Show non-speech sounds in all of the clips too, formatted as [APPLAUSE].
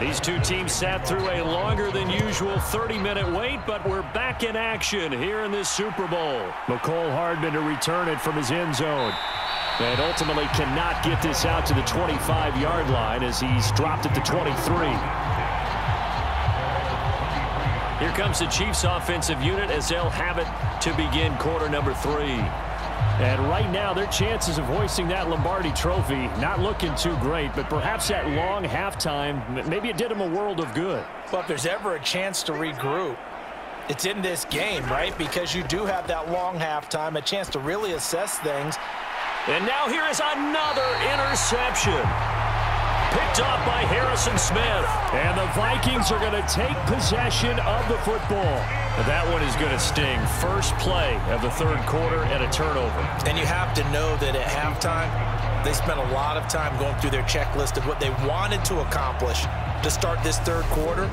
These two teams sat through a longer than usual 30-minute wait, but we're back in action here in this Super Bowl. Mecole Hardman to return it from his end zone. And ultimately cannot get this out to the 25-yard line as he's dropped at the 23. Here comes the Chiefs offensive unit as they'll have it to begin quarter number three. And right now, their chances of hoisting that Lombardi trophy not looking too great, but perhaps that long halftime, maybe it did them a world of good. Well, if there's ever a chance to regroup, it's in this game, right? Because you do have that long halftime, a chance to really assess things. And now here is another interception. Picked off by Harrison Smith. And the Vikings are going to take possession of the football. That one is going to sting. First play of the third quarter and a turnover. And you have to know that at halftime, they spent a lot of time going through their checklist of what they wanted to accomplish to start this third quarter.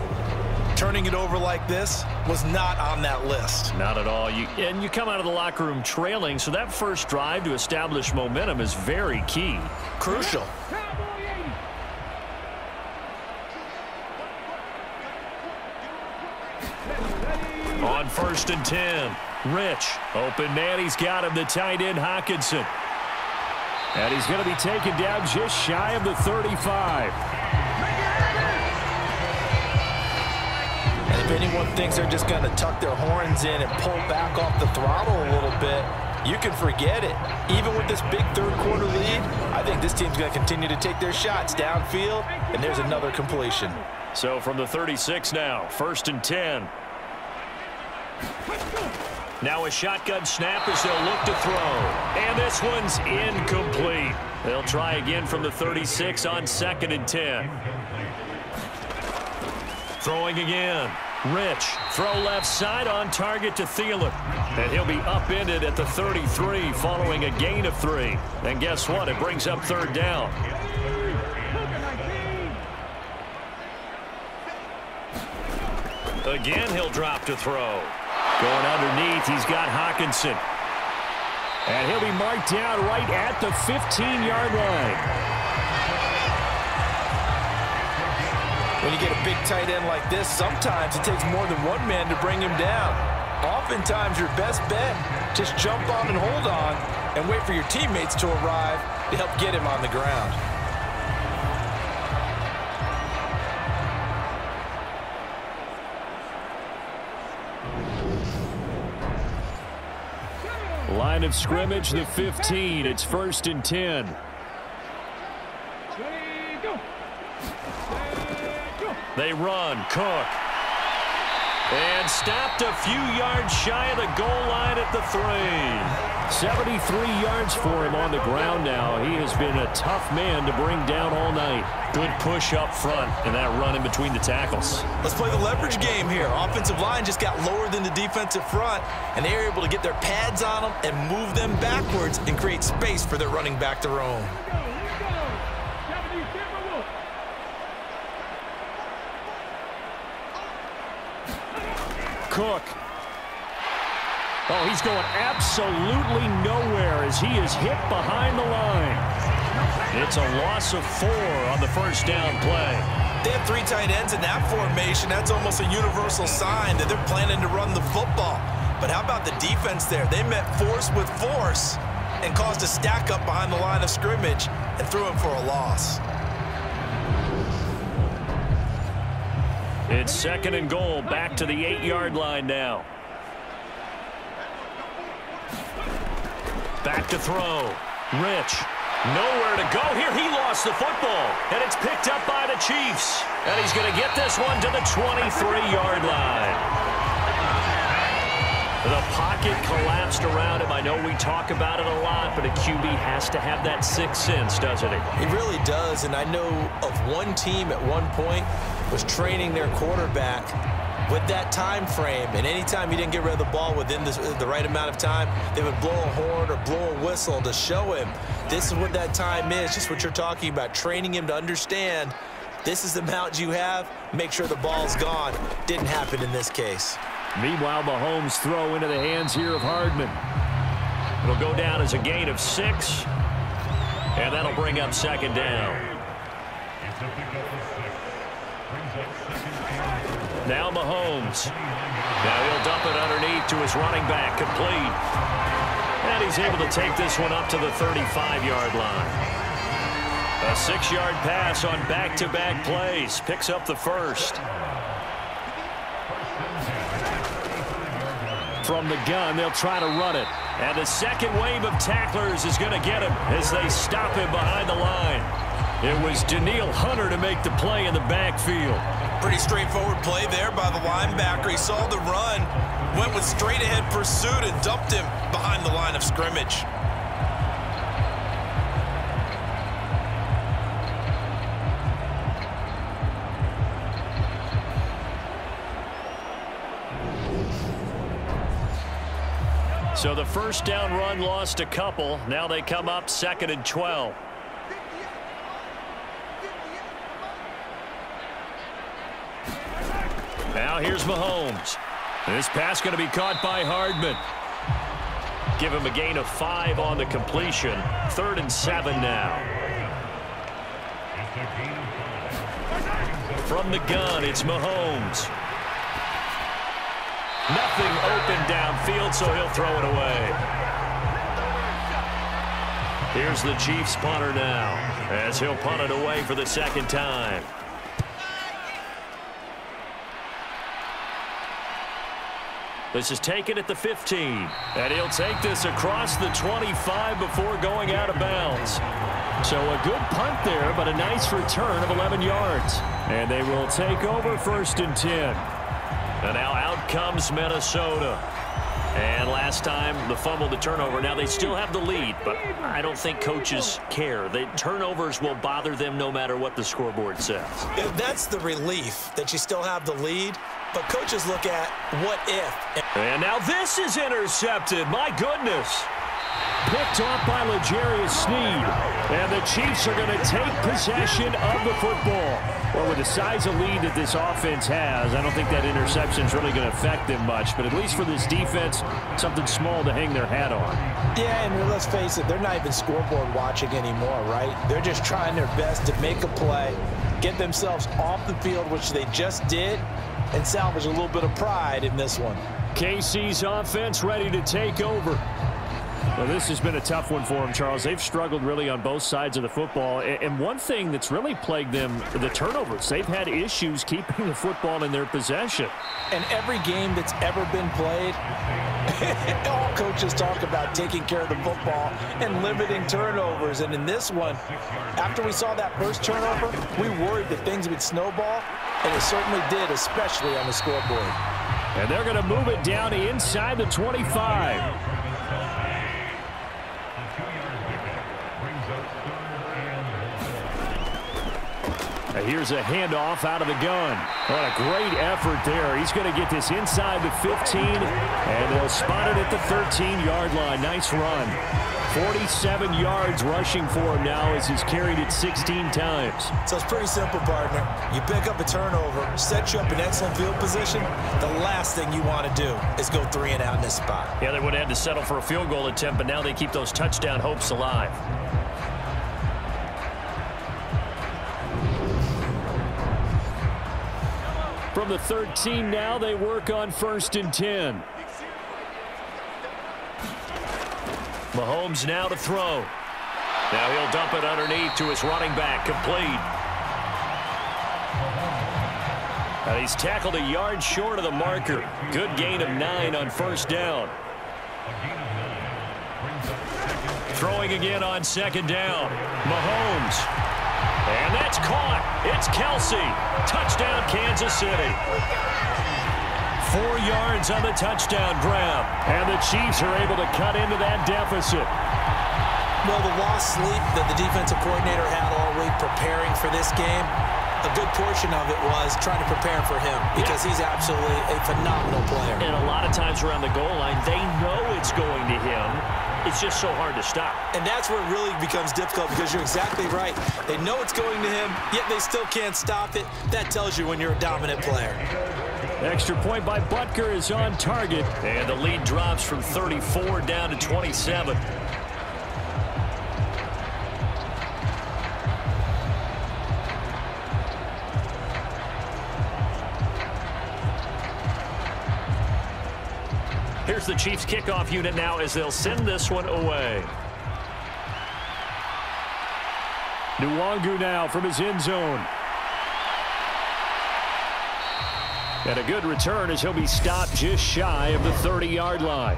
Turning it over like this was not on that list. Not at all. You, and you come out of the locker room trailing, so that first drive to establish momentum is very key. Crucial. On first and 10, Rich. Open man, he's got him, the tight end, Hockenson. And he's going to be taken down just shy of the 35. And if anyone thinks they're just going to tuck their horns in and pull back off the throttle a little bit, you can forget it. Even with this big third quarter lead, I think this team's going to continue to take their shots downfield, and there's another completion. So from the 36 now, first and 10. Now a shotgun snap as they'll look to throw. And this one's incomplete. They'll try again from the 36 on second and 10. Throwing again. Rich. Throw left side on target to Thielen. And he'll be upended at the 33 following a gain of three. And guess what? It brings up third down. Again, he'll drop to throw. Going underneath, he's got Hockenson. And he'll be marked down right at the 15-yard line. When you get a big tight end like this, sometimes it takes more than one man to bring him down. Oftentimes, your best bet, just jump on and hold on and wait for your teammates to arrive to help get him on the ground. Line of scrimmage, the 15. It's first and 10. They run. Cook. And stopped a few yards shy of the goal line at the three. 73 yards for him on the ground now. He has been a tough man to bring down all night. Good push up front and that run in between the tackles. Let's play the leverage game here. Offensive line just got lower than the defensive front, and they were able to get their pads on them and move them backwards and create space for their running back to roam. Cook. Oh, he's going absolutely nowhere as he is hit behind the line. It's a loss of four on the first down play. They have three tight ends in that formation. That's almost a universal sign that they're planning to run the football. But how about the defense there? They met force with force and caused a stack up behind the line of scrimmage and threw him for a loss. It's second and goal back to the eight-yard line now. Back to throw. Rich. Nowhere to go here. He lost the football. And it's picked up by the Chiefs. And he's going to get this one to the 23-yard line. The pocket collapsed around him. I know we talk about it a lot, but a QB has to have that sixth sense, doesn't he? He really does, and I know of one team at one point was training their quarterback with that time frame, and anytime he didn't get rid of the ball within the, the right amount of time, they would blow a horn or blow a whistle to show him this is what that time is, just what you're talking about, training him to understand this is the amount you have, make sure the ball's gone. Didn't happen in this case. Meanwhile, Mahomes throw into the hands here of Hardman. It'll go down as a gain of six, and that'll bring up second down. Now Mahomes. Now he'll dump it underneath to his running back, complete. And he's able to take this one up to the 35-yard line. A six-yard pass on back-to-back -back plays. Picks up the first. From the gun, they'll try to run it. And the second wave of tacklers is going to get him as they stop him behind the line. It was Danielle Hunter to make the play in the backfield. Pretty straightforward play there by the linebacker. He saw the run, went with straight-ahead pursuit and dumped him behind the line of scrimmage. So the first down run lost a couple. Now they come up second and 12. Now here's Mahomes. This pass going to be caught by Hardman. Give him a gain of five on the completion. Third and seven now. From the gun, it's Mahomes. Nothing open downfield, so he'll throw it away. Here's the Chiefs punter now, as he'll punt it away for the second time. This is taken at the 15. And he'll take this across the 25 before going out of bounds. So a good punt there, but a nice return of 11 yards. And they will take over first and 10. And now out comes Minnesota. And last time, the fumble, the turnover. Now, they still have the lead, but I don't think coaches care. The turnovers will bother them no matter what the scoreboard says. That's the relief that you still have the lead, but coaches look at what if. And now this is intercepted. My goodness. Picked off by L'Jarius Sneed. And the Chiefs are going to take possession of the football. Well, with the size of lead that this offense has, I don't think that interception is really going to affect them much. But at least for this defense, something small to hang their hat on. Yeah, and let's face it, they're not even scoreboard watching anymore, right? They're just trying their best to make a play, get themselves off the field, which they just did, and salvage a little bit of pride in this one. KC's offense ready to take over. Well, this has been a tough one for them, Charles. They've struggled really on both sides of the football. And one thing that's really plagued them, the turnovers. They've had issues keeping the football in their possession. And every game that's ever been played, [LAUGHS] all coaches talk about taking care of the football and limiting turnovers. And in this one, after we saw that first turnover, we worried that things would snowball, and it certainly did, especially on the scoreboard. And they're going to move it down to inside the 25. Here's a handoff out of the gun. What a great effort there. He's going to get this inside the 15, and they'll spot it at the 13-yard line. Nice run. 47 yards rushing for him now as he's carried it 16 times. So it's pretty simple, partner. You pick up a turnover, set you up in excellent field position. The last thing you want to do is go three and out in this spot. Yeah, they would have had to settle for a field goal attempt, but now they keep those touchdown hopes alive. From the 13 now, they work on first and 10. Mahomes now to throw. Now he'll dump it underneath to his running back, complete. And he's tackled a yard short of the marker. Good gain of nine on first down. Throwing again on second down. Mahomes and that's caught. It's Kelce. Touchdown, Kansas City. Four yards on the touchdown grab. And the Chiefs are able to cut into that deficit. Well, the lost sleep that the defensive coordinator had all week preparing for this game, a good portion of it was trying to prepare for him because he's absolutely a phenomenal player. And a lot of times around the goal line, they know it's going to him. It's just so hard to stop. And that's where it really becomes difficult because you're exactly right. They know it's going to him, yet they still can't stop it. That tells you when you're a dominant player. Extra point by Butker is on target. And the lead drops from 34 down to 27. The Chiefs kickoff unit now as they'll send this one away. Nwangwu now from his end zone. And a good return as he'll be stopped just shy of the 30-yard line.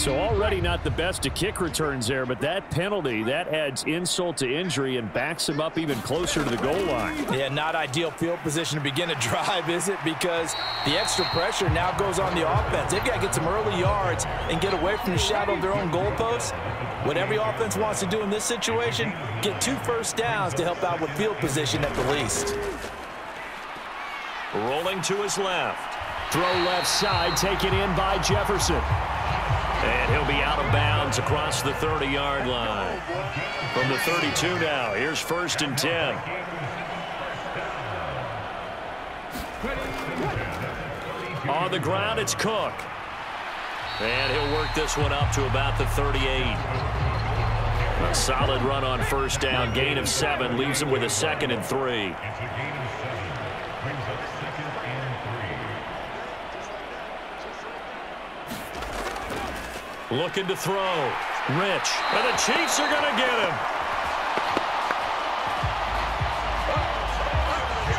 So already not the best to kick returns there, but that penalty, that adds insult to injury and backs him up even closer to the goal line. Yeah, not ideal field position to begin a [LAUGHS] drive, is it? Because the extra pressure now goes on the offense. They've got to get some early yards and get away from the shadow of their own goalposts. What every offense wants to do in this situation, get two first downs to help out with field position at the least. Rolling to his left. Throw left side, taken in by Jefferson. And he'll be out of bounds across the 30-yard line. From the 32 now, here's first and 10. On the ground, it's Cook. And he'll work this one up to about the 38. A solid run on first down. Gain of seven leaves him with a second and three. Looking to throw. Rich. And the Chiefs are going to get him.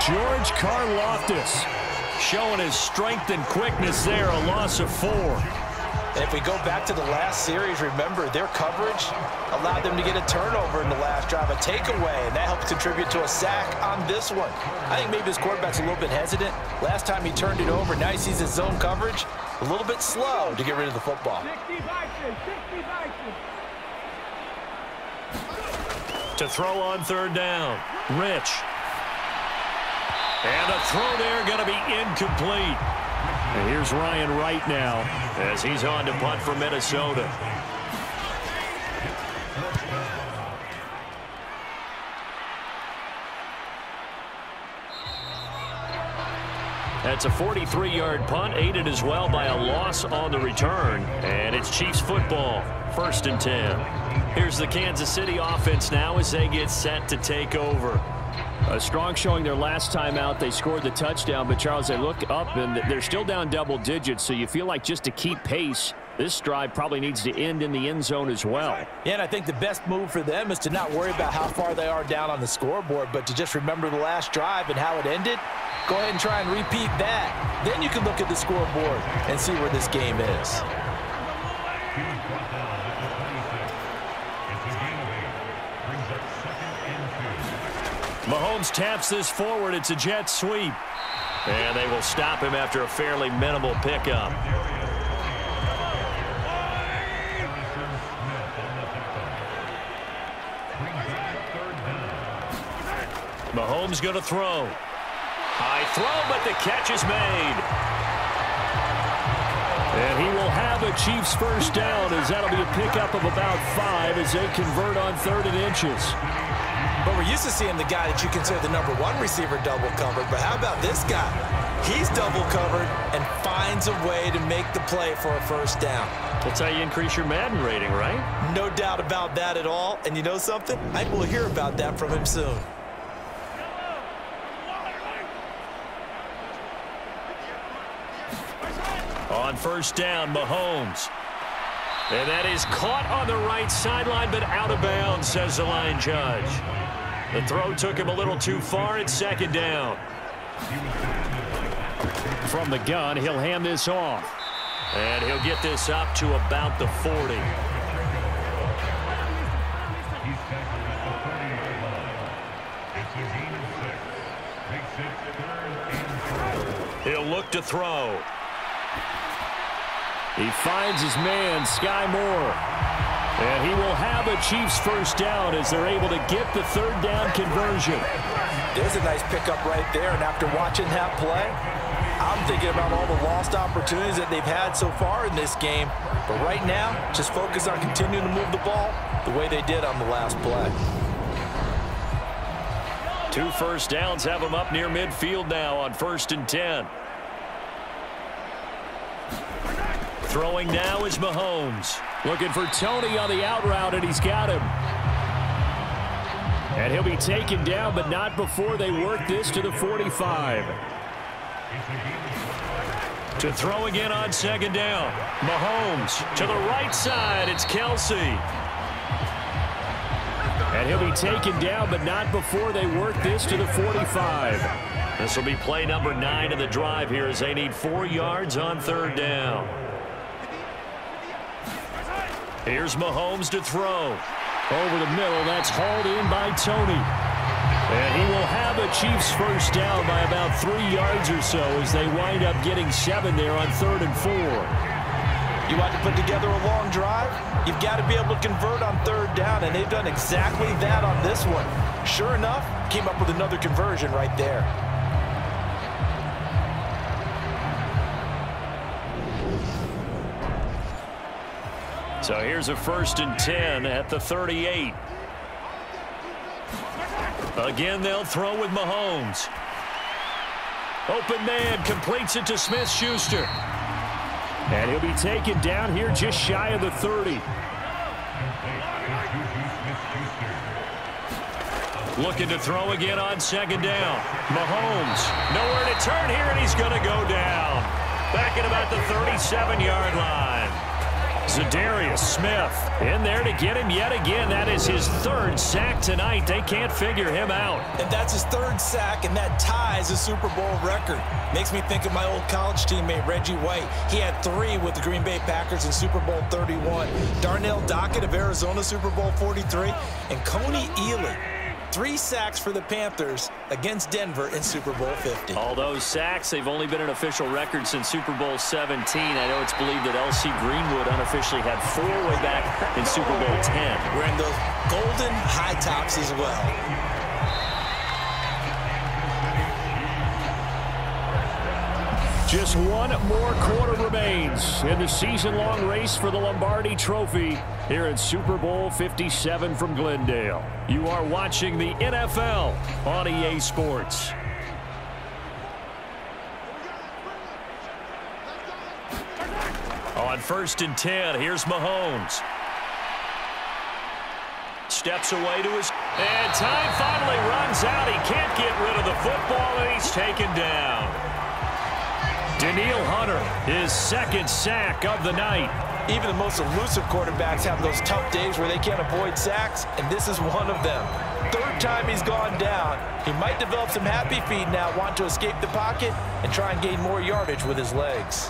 George Karlaftis showing his strength and quickness there. A loss of four. And if we go back to the last series, remember, their coverage allowed them to get a turnover in the last drive, a takeaway, and that helped contribute to a sack on this one. I think maybe his quarterback's a little bit hesitant. Last time he turned it over, now he sees his zone coverage a little bit slow to get rid of the football. To throw on third down, Rich. And a throw there going to be incomplete. And here's Ryan right now as he's on to punt for Minnesota. That's a 43-yard punt, aided as well by a loss on the return. And it's Chiefs football, first and 10. Here's the Kansas City offense now as they get set to take over. A strong showing their last time out. They scored the touchdown, but Charles, they look up and they're still down double digits, so you feel like just to keep pace, this drive probably needs to end in the end zone as well. Yeah, and I think the best move for them is to not worry about how far they are down on the scoreboard, but to just remember the last drive and how it ended. Go ahead and try and repeat that. Then you can look at the scoreboard and see where this game is. Mahomes taps this forward. It's a jet sweep. And they will stop him after a fairly minimal pickup. Mahomes going to throw. High throw, but the catch is made. And he will have a Chiefs first down as that'll be a pickup of about five as they convert on third and inches. But we're used to seeing the guy that you consider the number one receiver double covered. But how about this guy? He's double covered and finds a way to make the play for a first down. That's how you increase your Madden rating, right? No doubt about that at all. And you know something? I will hear about that from him soon. On first down, Mahomes. And that is caught on the right sideline, but out of bounds, says the line judge. The throw took him a little too far. It's second down. From the gun, he'll hand this off. And he'll get this up to about the 40. He'll look to throw. He finds his man, Skyy Moore. And he will have a Chiefs first down as they're able to get the third down conversion. There's a nice pickup right there, and after watching that play, I'm thinking about all the lost opportunities that they've had so far in this game. But right now, just focus on continuing to move the ball the way they did on the last play. Two first downs have them up near midfield now on first and 10. Throwing now is Mahomes. Looking for Toney on the out route, and he's got him. And he'll be taken down, but not before they work this to the 45. To throw again on second down. Mahomes to the right side. It's Kelce. And he'll be taken down, but not before they work this to the 45. This will be play number nine of the drive here as they need four yards on third down. Here's Mahomes to throw. Over the middle, that's hauled in by Toney. And he will have a Chiefs first down by about three yards or so as they wind up getting seven there on third and four. You want to put together a long drive? You've got to be able to convert on third down, and they've done exactly that on this one. Sure enough, came up with another conversion right there. So here's a first and 10 at the 38. Again, they'll throw with Mahomes. Open man completes it to Smith-Schuster. And he'll be taken down here just shy of the 30. Looking to throw again on second down. Mahomes, nowhere to turn here, and he's going to go down. Back at about the 37-yard line. Za'Darius Smith in there to get him yet again. That is his third sack tonight. They can't figure him out. And that's his third sack, and that ties a Super Bowl record. Makes me think of my old college teammate, Reggie White. He had three with the Green Bay Packers in Super Bowl 31. Darnell Dockett of Arizona, Super Bowl 43. And Kony Ealy Three sacks for the Panthers against Denver in Super Bowl 50. All those sacks, they've only been an official record since Super Bowl 17. I know it's believed that L.C. Greenwood unofficially had four way back in Super Bowl 10. Wearing those golden high tops as well. Just one more quarter remains in the season-long race for the Lombardi Trophy here at Super Bowl 57 from Glendale. You are watching the NFL on EA Sports. On first and 10, here's Mahomes. Steps away to his... And time finally runs out. He can't get rid of the football, and he's taken down. Danielle Hunter, his second sack of the night. Even the most elusive quarterbacks have those tough days where they can't avoid sacks, and this is one of them. Third time he's gone down. He might develop some happy feet now, want to escape the pocket and try and gain more yardage with his legs.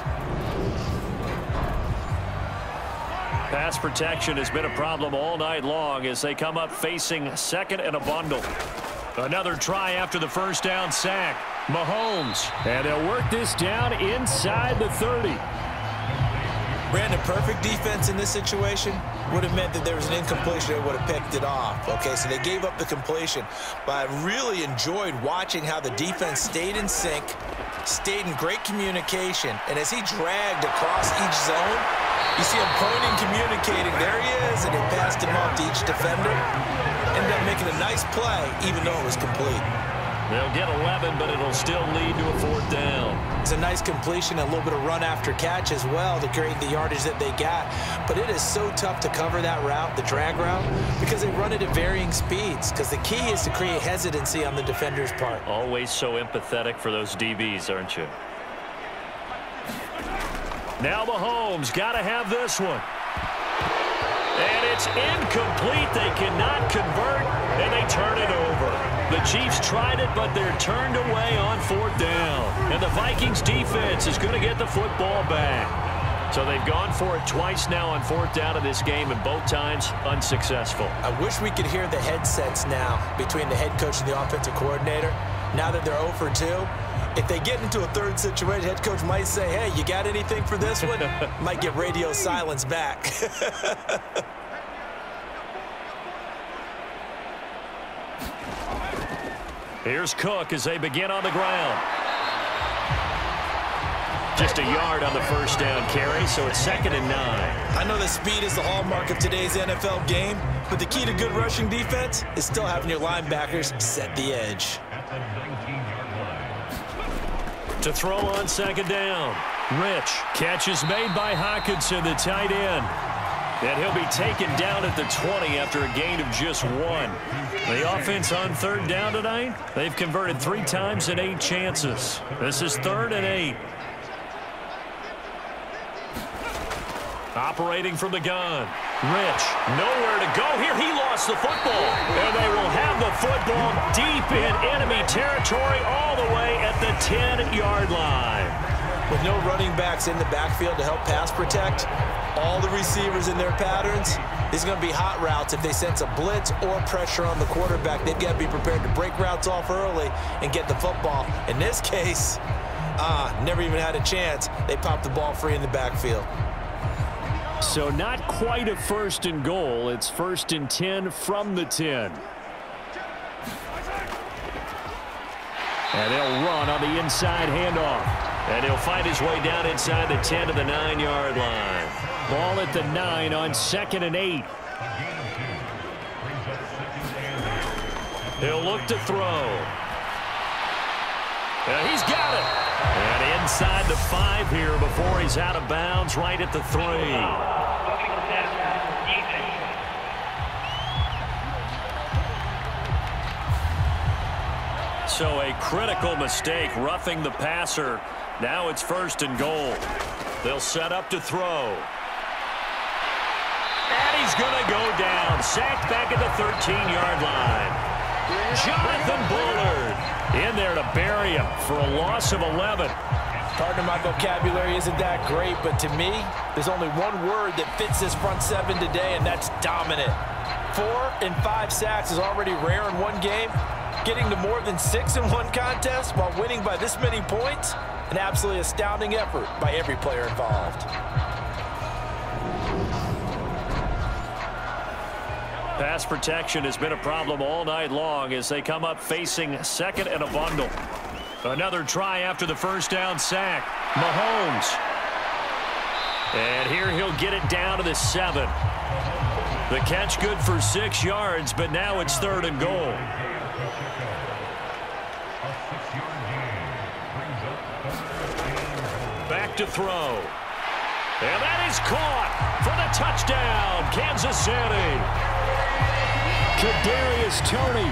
Pass protection has been a problem all night long as they come up facing second and a bundle. Another try after the first down sack. Mahomes. And they'll work this down inside the 30. Brandon, perfect defense in this situation would have meant that there was an incompletion that would have picked it off. Okay, so they gave up the completion. But I really enjoyed watching how the defense stayed in sync, stayed in great communication, and as he dragged across each zone, you see him pointing, communicating. There he is, and he passed him off to each defender. Ended up making a nice play, even though it was complete. They'll get 11, but it'll still lead to a fourth down. It's a nice completion, a little bit of run after catch as well to create the yardage that they got. But it is so tough to cover that route, the drag route, because they run it at varying speeds. Because the key is to create hesitancy on the defender's part. Always so empathetic for those DBs, aren't you? Now Mahomes got to have this one. And it's incomplete. They cannot convert, and they turn it over. The Chiefs tried it, but they're turned away on fourth down. And the Vikings defense is going to get the football back. So they've gone for it twice now on fourth down of this game, and both times unsuccessful. I wish we could hear the headsets now between the head coach and the offensive coordinator. Now that they're 0 for 2, if they get into a third situation, head coach might say, hey, you got anything for this one? [LAUGHS] might get radio silence back. [LAUGHS] Here's Cook as they begin on the ground. Just a yard on the first down carry, so it's second and nine. I know that speed is the hallmark of today's NFL game, but the key to good rushing defense is still having your linebackers set the edge. To throw on second down. Rich. Catch is made by Hockenson, the tight end. And he'll be taken down at the 20 after a gain of just one. The offense on third down tonight, they've converted three times in eight chances. This is third and eight. Operating from the gun. Rich, nowhere to go here. He lost the football. And they will have the football deep in enemy territory all the way at the 10-yard line. With no running backs in the backfield to help pass protect, all the receivers in their patterns, these are going to be hot routes if they sense a blitz or pressure on the quarterback. They've got to be prepared to break routes off early and get the football. In this case, ah, never even had a chance. They popped the ball free in the backfield. So not quite a first and goal. It's first and 10 from the 10. And they'll run on the inside handoff. And he'll find his way down inside the 10 to the 9-yard line. Ball at the 9 on second and 8. He'll look to throw. He's got it. And inside the five here before he's out of bounds right at the three. So a critical mistake roughing the passer. Now it's first and goal. They'll set up to throw. And he's going to go down. Sacked back at the 13-yard line. Jonathan Bullard in there to bury him for a loss of 11. Pardon my vocabulary isn't that great, but to me, there's only one word that fits this front seven today, and that's dominant. Four and five sacks is already rare in one game. Getting to more than six in one contest while winning by this many points, an absolutely astounding effort by every player involved. Pass protection has been a problem all night long as they come up facing second and a bundle. Another try after the first down sack. Mahomes. And here he'll get it down to the seven. The catch good for six yards, but now it's third and goal. To throw. And that is caught for the touchdown, Kansas City. Kadarius Toney,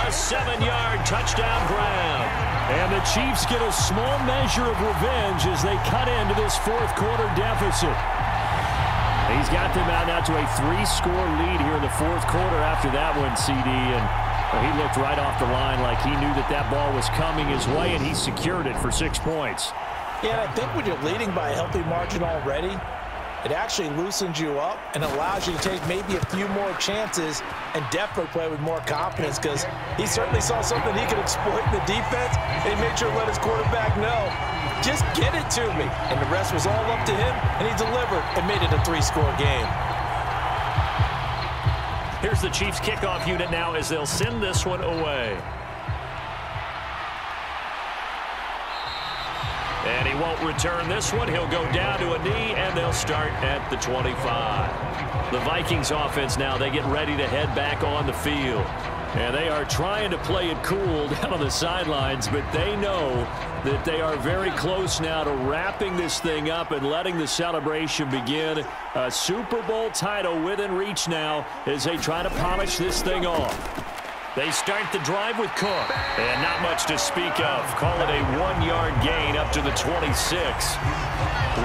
a seven-yard touchdown grab. And the Chiefs get a small measure of revenge as they cut into this fourth quarter deficit. He's got them out now to a three-score lead here in the fourth quarter after that one, CD. And he looked right off the line like he knew that that ball was coming his way, and he secured it for six points. Yeah, I think when you're leading by a healthy margin already, it actually loosens you up and allows you to take maybe a few more chances and definitely play with more confidence because he certainly saw something he could exploit in the defense and made sure to let his quarterback know, just get it to me. And the rest was all up to him, and he delivered and made it a three-score game. Here's the Chiefs kickoff unit now as they'll send this one away. Won't return this one. He'll go down to a knee, and they'll start at the 25. The Vikings offense now, they get ready to head back on the field. And they are trying to play it cool [LAUGHS] down on the sidelines, but they know that they are very close now to wrapping this thing up and letting the celebration begin. A Super Bowl title within reach now as they try to polish this thing off. They start the drive with Cook. And not much to speak of. Call it a one-yard gain up to the 26.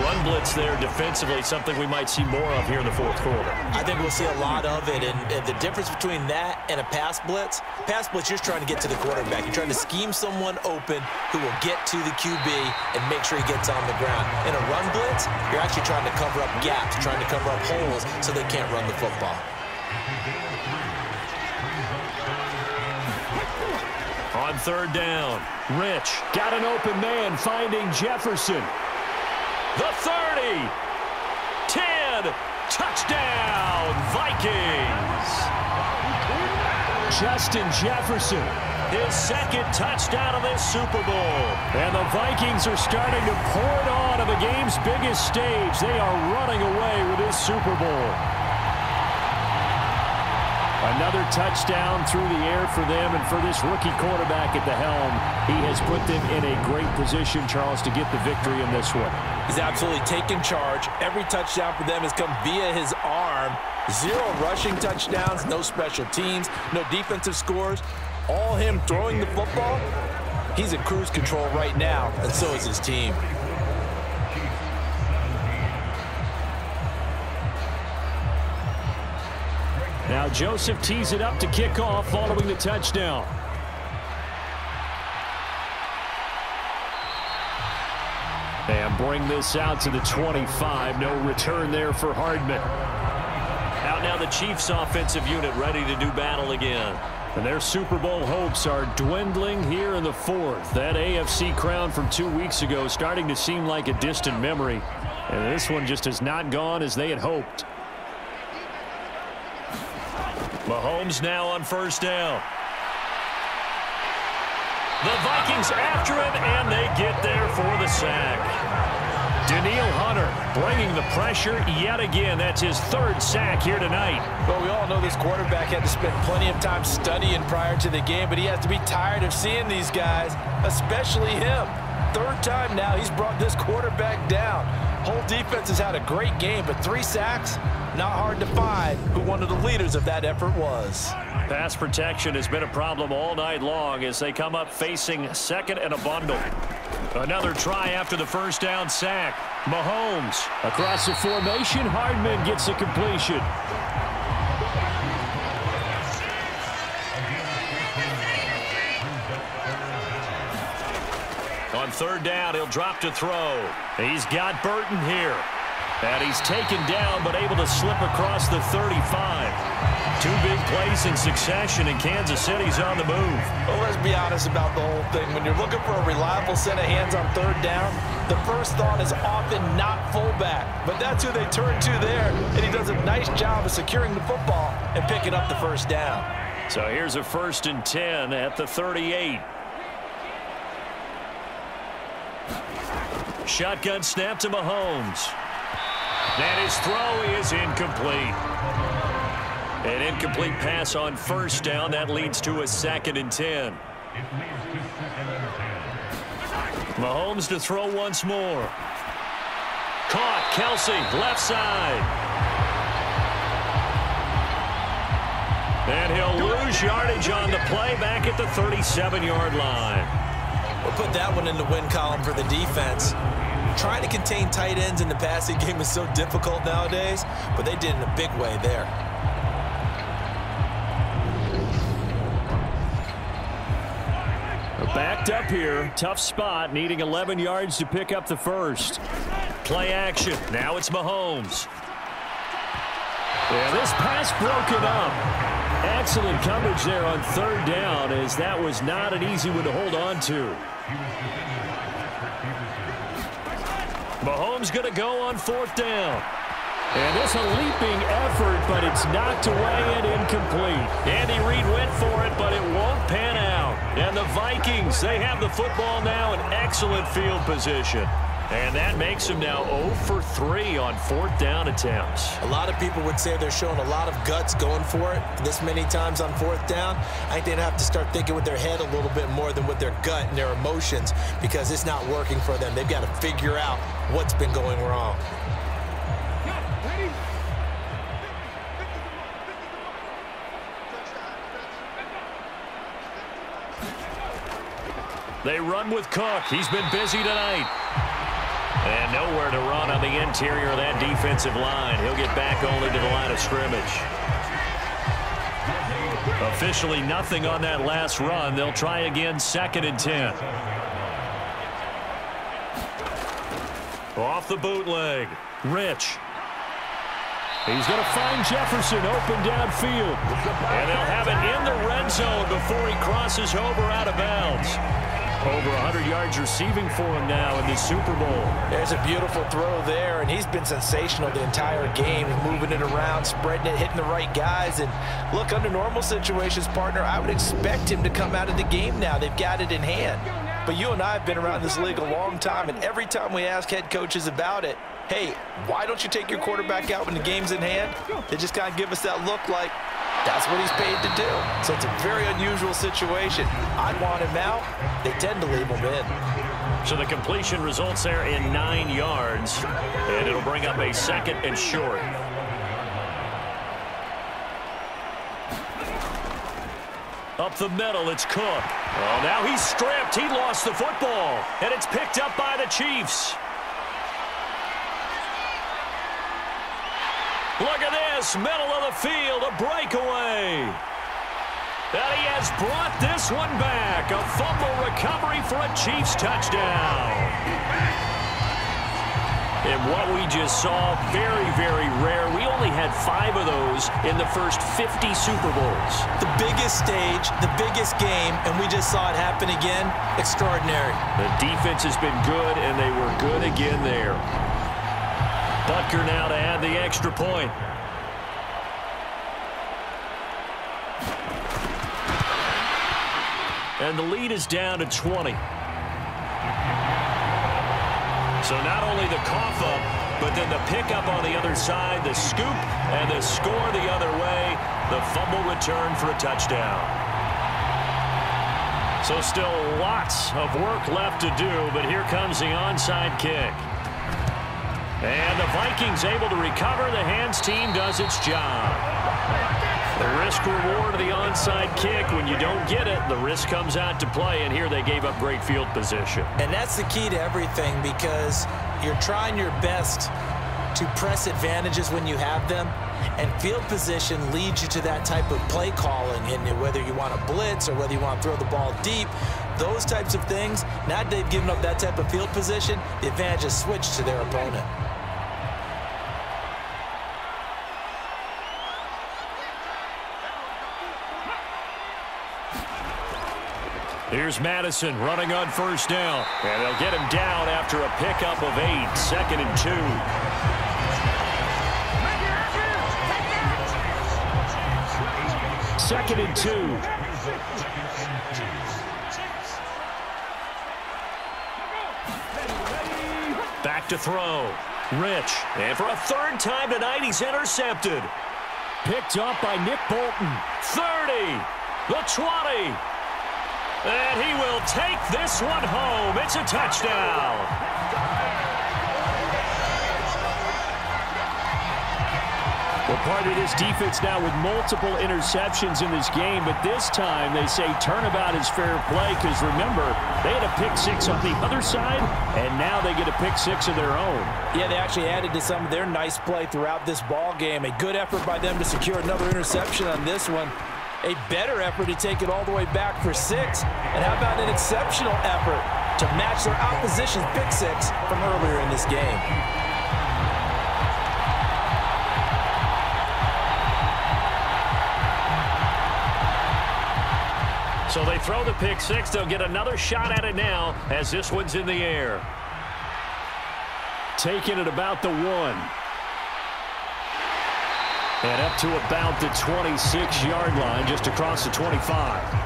Run blitz there defensively, something we might see more of here in the fourth quarter. I think we'll see a lot of it, and, and the difference between that and a pass blitz, pass blitz, you're trying to get to the quarterback. You're trying to scheme someone open who will get to the QB and make sure he gets on the ground. In a run blitz, you're actually trying to cover up gaps, trying to cover up holes so they can't run the football. On third down, Rich got an open man finding Jefferson. The 30, 10, touchdown, Vikings. Justin Jefferson, his second touchdown of this Super Bowl. And the Vikings are starting to pour it on to the game's biggest stage. They are running away with this Super Bowl. Another touchdown through the air for them, and for this rookie quarterback at the helm, he has put them in a great position, Charles, to get the victory in this one. He's absolutely taken charge. Every touchdown for them has come via his arm. Zero rushing touchdowns, no special teams, no defensive scores. All him throwing the football. He's in cruise control right now, and so is his team. Now Joseph tees it up to kick off following the touchdown. And bring this out to the 25. No return there for Hardman. Out now the Chiefs offensive unit ready to do battle again. And their Super Bowl hopes are dwindling here in the fourth. That AFC crown from two weeks ago starting to seem like a distant memory. And this one just has not gone as they had hoped. Mahomes now on first down. The Vikings after him, and they get there for the sack. Danielle Hunter bringing the pressure yet again. That's his third sack here tonight. Well, we all know this quarterback had to spend plenty of time studying prior to the game, but he has to be tired of seeing these guys, especially him. Third time now he's brought this quarterback down. Whole defense has had a great game, but three sacks, not hard to find who one of the leaders of that effort was. Pass protection has been a problem all night long as they come up facing second and a bundle. Another try after the first down sack. Mahomes across the formation. Hardman gets the completion. Third down, he'll drop to throw. He's got Burton here. And he's taken down, but able to slip across the 35. Two big plays in succession, and Kansas City's on the move. Well, let's be honest about the whole thing. When you're looking for a reliable set of hands on third down, the first thought is often not fullback. But that's who they turn to there, and he does a nice job of securing the football and picking up the first down. So here's a first and 10 at the 38. Shotgun snap to Mahomes. And his throw is incomplete. An incomplete pass on first down. That leads to a second and 10. Mahomes to throw once more. Caught. Kelce, left side. And he'll lose yardage on the play back at the 37-yard line. We'll put that one in the win column for the defense. Trying to contain tight ends in the passing game is so difficult nowadays, but they did in a big way there. Backed up here. Tough spot. Needing 11 yards to pick up the first. Play action. Now it's Mahomes. Yeah, this pass broken up. Excellent coverage there on third down as that was not an easy one to hold on to. Mahomes going to go on fourth down. And it's a leaping effort, but it's knocked away and incomplete. Andy Reid went for it, but it won't pan out. And the Vikings, they have the football now in excellent field position. And that makes them now 0 for 3 on fourth down attempts. A lot of people would say they're showing a lot of guts going for it this many times on fourth down. I think they'd have to start thinking with their head a little bit more than with their gut and their emotions because it's not working for them. They've got to figure out what's been going wrong. They run with Cook. He's been busy tonight. And nowhere to run on the interior of that defensive line. He'll get back only to the line of scrimmage. Officially nothing on that last run. They'll try again second and 10. Off the bootleg. Rich. He's going to find Jefferson open downfield. And they'll have it in the red zone before he crosses over out of bounds. Over 100 yards receiving for him now in the Super Bowl. There's a beautiful throw there, and he's been sensational the entire game, moving it around, spreading it, hitting the right guys. And look, under normal situations, partner, I would expect him to come out of the game now. They've got it in hand. But you and I have been around this league a long time, and every time we ask head coaches about it, hey, why don't you take your quarterback out when the game's in hand? They just kind of give us that look like, That's what he's paid to do. So it's a very unusual situation. I'd want him out. They tend to leave him in. So the completion results there in nine yards, and it'll bring up a second and short. Up the middle, it's Cook. Oh, now he's stripped. He lost the football, and it's picked up by the Chiefs. Look at this, middle of the field, a breakaway. And he has brought this one back. A fumble recovery for a Chiefs touchdown. And what we just saw, very, very rare. We only had five of those in the first 50 Super Bowls. The biggest stage, the biggest game, and we just saw it happen again. Extraordinary. The defense has been good, and they were good again there. Butker now to add the extra point. And the lead is down to 20. So not only the cough up, but then the pickup on the other side, the scoop, and the score the other way. The fumble return for a touchdown. So still lots of work left to do, but here comes the onside kick. And the Vikings able to recover. The hands team does its job. The risk reward of the onside kick, when you don't get it, the risk comes out to play, and here they gave up great field position. And that's the key to everything because you're trying your best to press advantages when you have them, and field position leads you to that type of play calling, and whether you want to blitz or whether you want to throw the ball deep, those types of things, now that they've given up that type of field position, the advantage is switched to their opponent. Here's Mattison running on first down. And they'll get him down after a pickup of eight. Second and two. Second and two. Back to throw. Rich. And for a third time tonight, he's intercepted. Picked up by Nick Bolton. 30. The 20. And he will take this one home. It's a touchdown. Well, part of this defense now with multiple interceptions in this game, but this time they say turnabout is fair play because remember, they had a pick six on the other side, and now they get a pick six of their own. Yeah, they actually added to some of their nice play throughout this ball game. A good effort by them to secure another interception on this one a better effort to take it all the way back for six. And how about an exceptional effort to match their opposition's pick six from earlier in this game. So they throw the pick six. They'll get another shot at it now as this one's in the air. Taking it about the one. And up to about the 26-yard line, just across the 25.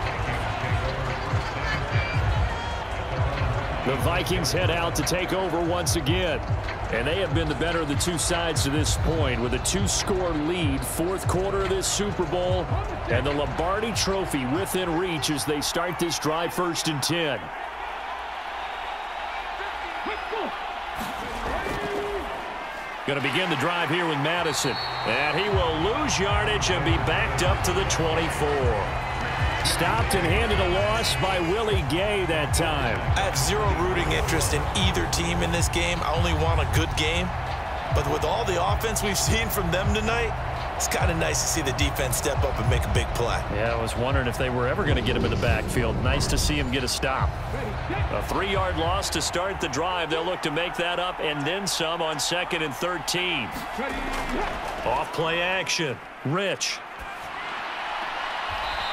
The Vikings head out to take over once again. And they have been the better of the two sides to this point with a two-score lead, fourth quarter of this Super Bowl, and the Lombardi Trophy within reach as they start this drive first and 10. Going to begin the drive here with Mattison. And he will lose yardage and be backed up to the 24. Stopped and handed a loss by Willie Gay that time. I have zero rooting interest in either team in this game. I only want a good game. But with all the offense we've seen from them tonight, it's kind of nice to see the defense step up and make a big play. Yeah, I was wondering if they were ever going to get him in the backfield. Nice to see him get a stop. A three-yard loss to start the drive. They'll look to make that up and then some on second and 13. Off play action. Rich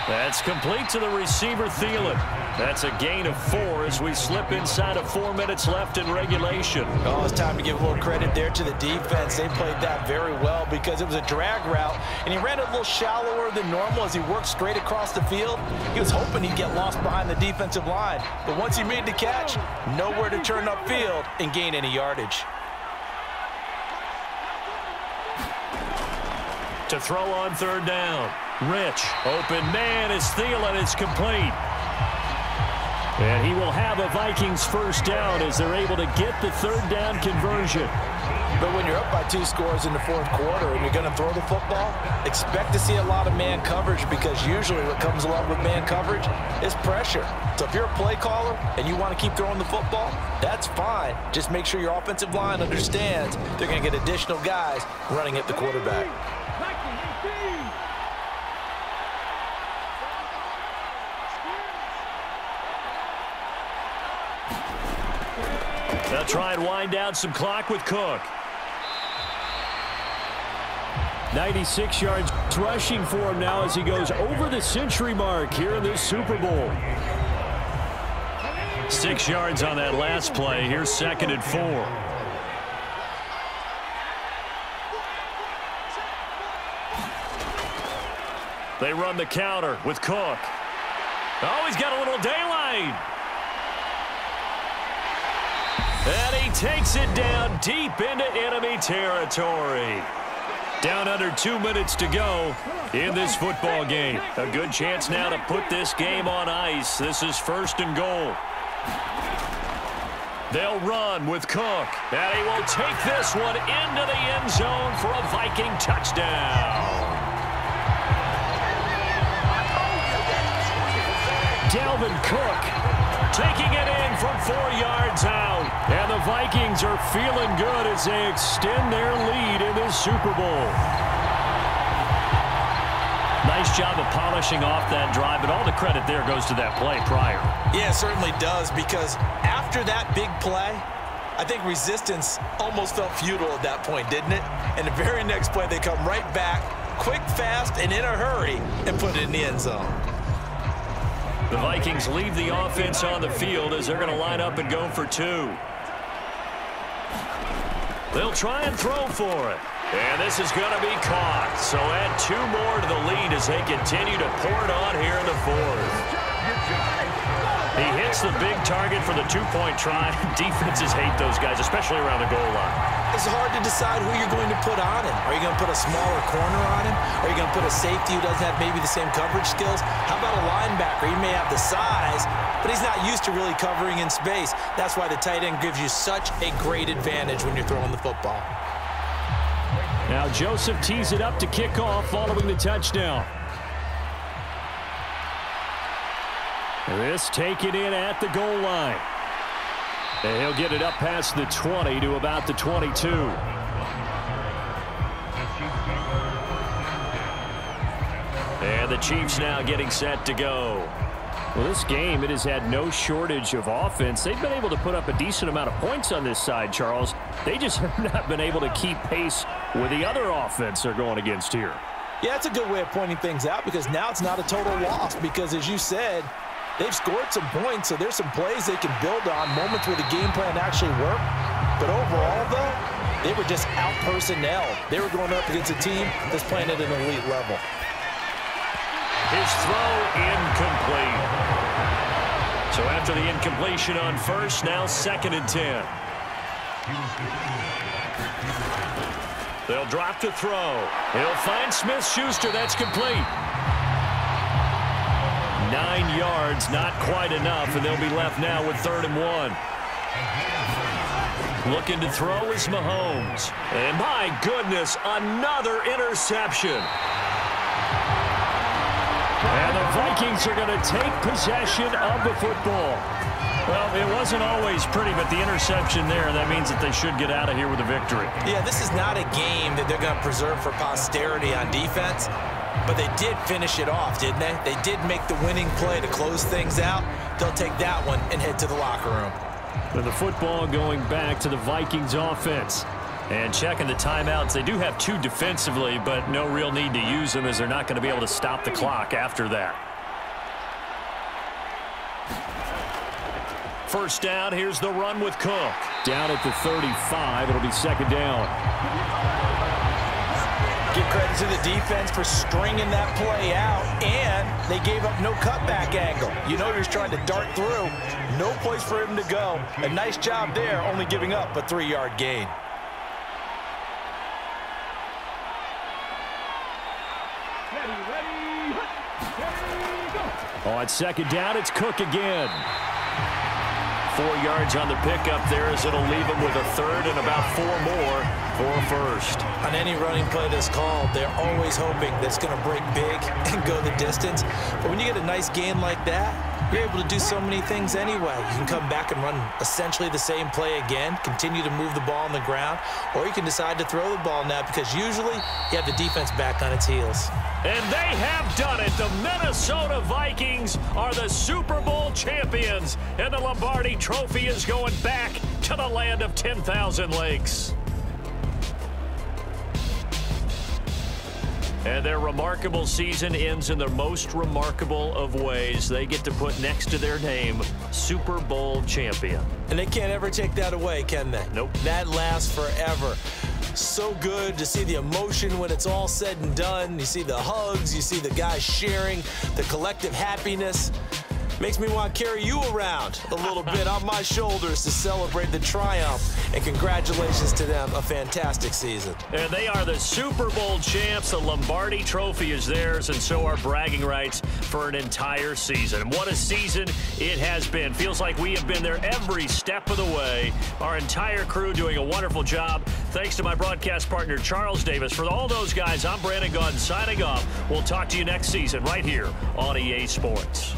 that's complete to the receiver, Thielen. That's a gain of four as we slip inside of four minutes left in regulation. Oh, it's time to give a little credit there to the defense. They played that very well because it was a drag route, and he ran it a little shallower than normal as he worked straight across the field. He was hoping he'd get lost behind the defensive line, but once he made the catch, nowhere to turn upfield and gain any yardage. To throw on third down. Rich, open man is Thielen. It's complete. And he will have a Vikings first down as they're able to get the third down conversion. But when you're up by two scores in the fourth quarter and you're going to throw the football, expect to see a lot of man coverage because usually what comes along with man coverage is pressure. So if you're a play caller and you want to keep throwing the football, that's fine. Just make sure your offensive line understands they're going to get additional guys running at the quarterback. They'll try and wind down some clock with Cook. 96 yards rushing for him now as he goes over the century mark here in this Super Bowl. Six yards on that last play. Here's second and four. They run the counter with Cook. Oh, he's got a little daylight. Takes it down deep into enemy territory. Down under two minutes to go in this football game. A good chance now to put this game on ice. This is first and goal. They'll run with Cook. And he will take this one into the end zone for a Viking touchdown. Dalvin Cook taking it in from four yards out. And the Vikings are feeling good as they extend their lead in this Super Bowl. Nice job of polishing off that drive, but all the credit there goes to that play prior. Yeah, it certainly does because after that big play, I think resistance almost felt futile at that point, didn't it? And the very next play, they come right back, quick, fast, and in a hurry, and put it in the end zone. The Vikings leave the offense on the field as they're going to line up and go for two. They'll try and throw for it. And this is going to be caught. So add two more to the lead as they continue to pour it on here in the fourth. He hits the big target for the two-point try. [LAUGHS] Defenses hate those guys, especially around the goal line. It's hard to decide who you're going to put on him. Are you going to put a smaller corner on him? Are you going to put a safety who doesn't have maybe the same coverage skills? How about a linebacker? He may have the size, but he's not used to really covering in space. That's why the tight end gives you such a great advantage when you're throwing the football. Now Joseph tees it up to kick off following the touchdown. This taken in at the goal line. And he'll get it up past the 20 to about the 22. And the Chiefs now getting set to go. Well, this game, it has had no shortage of offense. They've been able to put up a decent amount of points on this side, Charles. They just [LAUGHS] have not been able to keep pace with the other offense they're going against here. Yeah, that's a good way of pointing things out because now it's not a total loss because, as you said, They've scored some points, so there's some plays they can build on, moments where the game plan actually worked. But overall, though, they were just out personnel. They were going up against a team that's playing at an elite level. His throw incomplete. So after the incompletion on first, now second and 10. They'll drop the throw. He'll find Smith-Schuster. That's complete. Nine yards, not quite enough, and they'll be left now with third and one. Looking to throw is Mahomes. And my goodness, another interception. And the Vikings are going to take possession of the football. Well, it wasn't always pretty, but the interception there, that means that they should get out of here with a victory. Yeah, this is not a game that they're going to preserve for posterity on defense. But they did finish it off, didn't they? They did make the winning play to close things out. They'll take that one and head to the locker room. And the football going back to the Vikings offense. And checking the timeouts, they do have two defensively, but no real need to use them as they're not going to be able to stop the clock after that. First down, here's the run with Cook. Down at the 35, it'll be second down. Give credit to the defense for stringing that play out, and they gave up no cutback angle. You know he was trying to dart through. No place for him to go. A nice job there, only giving up a three-yard gain. Ready, ready. On second down, it's Cook again. Four yards on the pickup there as it'll leave him with a third and about four more for a first. On any running play that's called, they're always hoping that's going to break big [LAUGHS] and go the distance. But when you get a nice gain like that, you're able to do so many things anyway. You can come back and run essentially the same play again, continue to move the ball on the ground, or you can decide to throw the ball now because usually you have the defense back on its heels. And they have done it. The Minnesota Vikings are the Super Bowl champions, and the Lombardi Trophy is going back to the land of 10,000 lakes. And their remarkable season ends in the most remarkable of ways. They get to put next to their name, Super Bowl champion. And they can't ever take that away, can they? Nope. That lasts forever so good to see the emotion when it's all said and done. You see the hugs, you see the guys sharing, the collective happiness. Makes me want to carry you around a little bit on my shoulders to celebrate the triumph. And congratulations to them, a fantastic season. And they are the Super Bowl champs. The Lombardi Trophy is theirs, and so are bragging rights for an entire season. And what a season it has been. Feels like we have been there every step of the way. Our entire crew doing a wonderful job. Thanks to my broadcast partner, Charles Davis. For all those guys, I'm Brandon Gaudin signing off. We'll talk to you next season right here on EA Sports.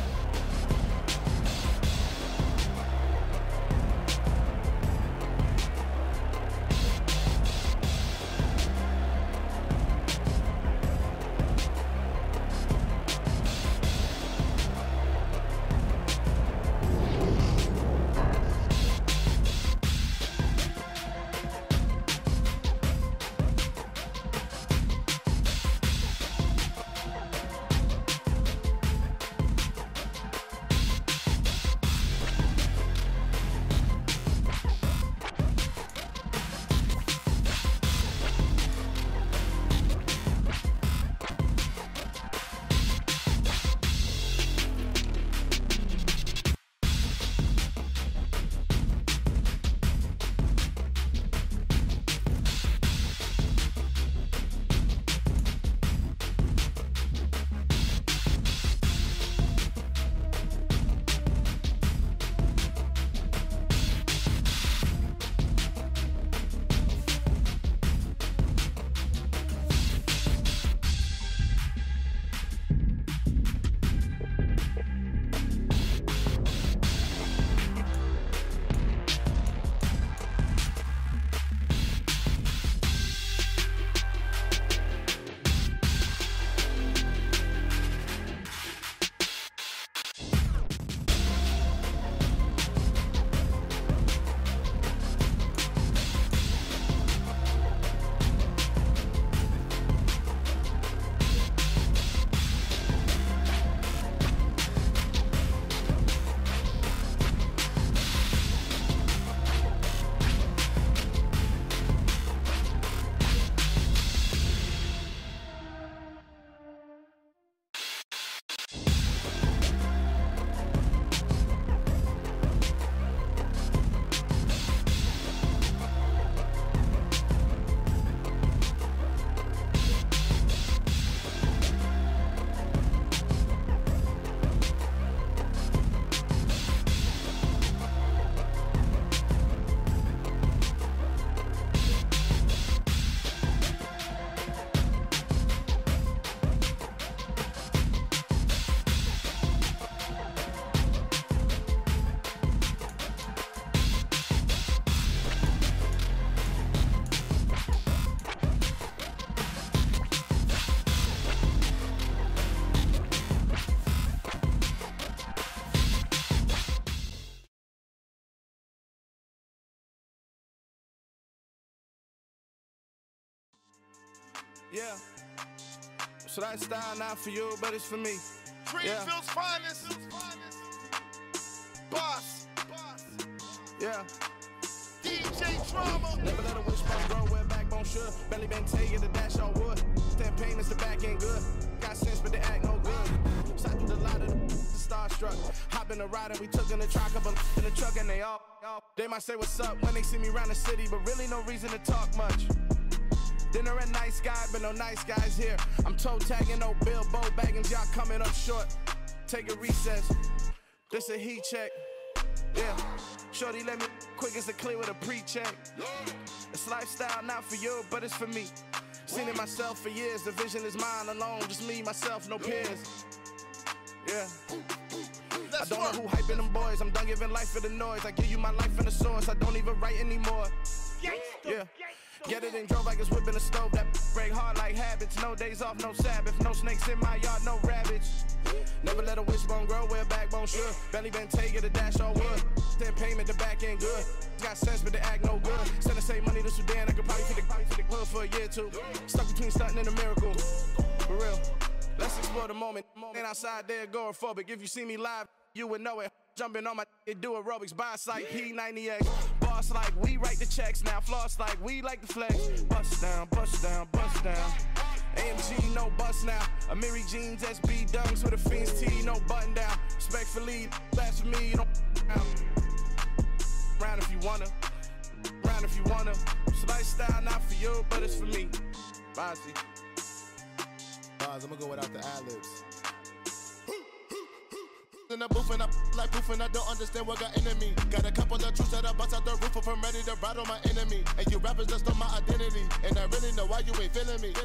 Yeah. So that style not for you, but it's for me. Greenville's yeah. finest. Boss. Yeah. DJ Drama. Never let a wishbone grow where backbone should. Belly been taking the dash on wood. That pain is the back end good. Got sense, but they act no good. Sat through the lot of the starstruck. Hop in the ride and we took in the truck, up in the truck and they all, all. They might say what's up when they see me around the city, but really no reason to talk much. Dinner at nice guy, but no nice guys here. I'm toe tagging, no Bilbo baggins, y'all coming up short. Take a recess. This a heat check. Yeah. Shorty, let me quick as a clear with a pre-check. It's lifestyle, not for you, but it's for me. Seen it myself for years. The vision is mine alone. Just me, myself, no peers. Yeah. I don't know who hyping them boys. I'm done giving life for the noise. I give you my life in the source. I don't even write anymore. Yeah. Get it and drove like it's whipping a stove. That [LAUGHS] break hard like habits. No days off, no Sabbath. No snakes in my yard, no rabbits. Never let a wishbone grow where a backbone should. Belly been it a dash all wood. Then payment the back end good. Got sense but the act no good. Send the same money to Sudan. I could probably fit the, probably fit the hood for a year or two. Stuck between stunting and a miracle. For real. Let's explore the moment. Ain't outside there agoraphobic. If you see me live, you would know it. Jumping on my it do aerobics, by like P90X. Boss like we write the checks now. Floss like we like the flex. Bust down, bust down, bust down. AMG, no bust now. Amiri jeans, SB dunks with a fiend's T, no button down. Respectfully, that's for me, you don't down. Round if you wanna, round if you wanna. It's lifestyle, not for you, but it's for me. Bossy. Bars, I'm gonna go without the ad libs. In the booth and I like proof and I don't understand what got into me. Got a couple of truths that I bust out the roof if I'm ready to ride on my enemy. And you rappers just on my identity. And I really know why you ain't feeling me.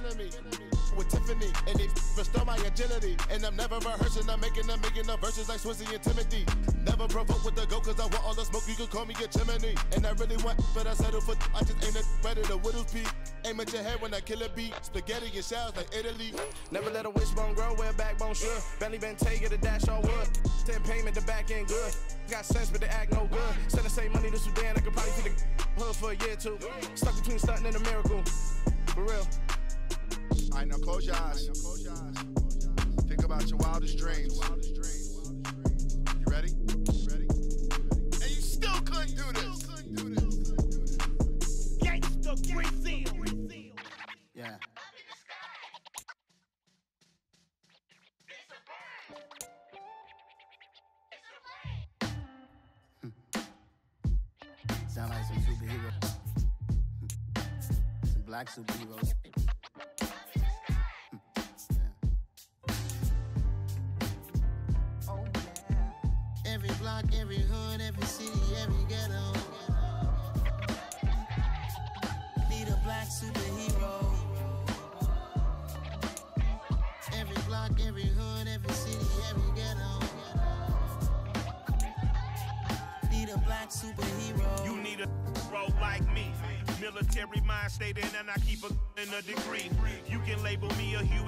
With Tiffany, and they restore my agility. And I'm never rehearsing, I'm making them making the verses like Swizzy and Timothy. Never provoke with the go, cause I want all the smoke, you can call me a chimney. And I really want, but I settle for, I just ain't ready to whittles peak. Aim at your head when I kill a beat. Spaghetti and shells like Italy. Never let a wishbone grow where backbone should. Belly been take it a dash all wood. Ten payment, the back end good. Got sense, but the act no good. Send the same money to Sudan, I could probably feed the hood for a year or two. Stuck between stunting and a miracle. For real. All right, now close your eyes. Think about your wildest dreams. Superheroes.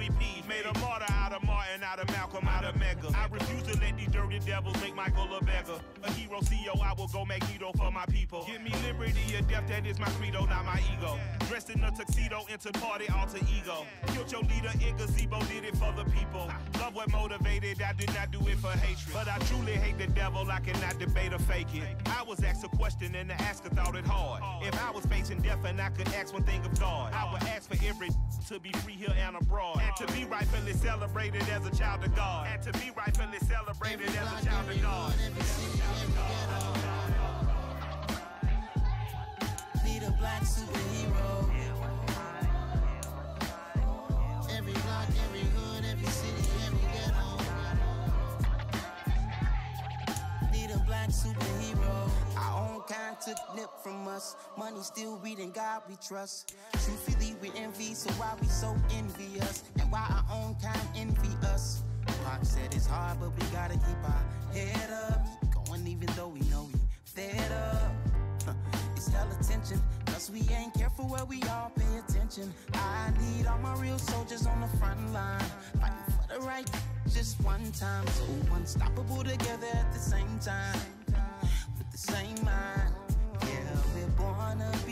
Me a Huey P. Made a martyr out of Martin, out of Malcolm, out of Mega. I refuse to let these dirty devils make Michael a beggar. A hero CEO, I will go Magneto for my people. Give me death, that is my credo, not my ego. Dressed in a tuxedo, into party, alter ego. Killed your leader in gazebo, did it for the people. Love what motivated, I did not do it for hatred. But I truly hate the devil, I cannot debate or fake it. I was asked a question and the asker thought it hard. If I was facing death and I could ask one thing of God, I would ask for every [LAUGHS] to be free here and abroad. And to be rightfully celebrated as a child of God. And to be rightfully celebrated as a child of God. Every city, every ghetto. Black superhero. Every block, every hood, every city, every ghetto. Need a black superhero. Our own kind took nip from us. Money still reading God we trust. Truthfully, we envy, so why we so envious? And why our own kind envy us? Pac said it's hard, but we gotta keep our head up. Keep going even though we know we fed up. [LAUGHS] It's hella tension, cause we ain't careful where we all pay attention. I need all my real soldiers on the front line, fighting for the right just one time. So unstoppable together at the same time, with the same mind. Yeah, we're born to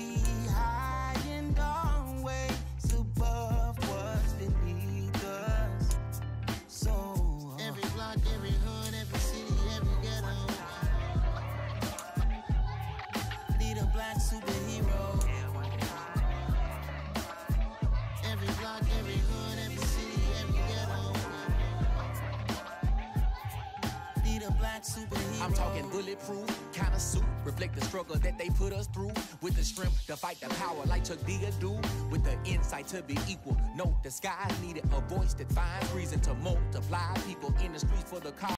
superhero. I'm talking bulletproof, kind of suit, reflect the struggle that they put us through. With the strength to fight the power like Chuck D do. With the insight to be equal. The skies needed a voice that finds reason to multiply people in the streets for the cause.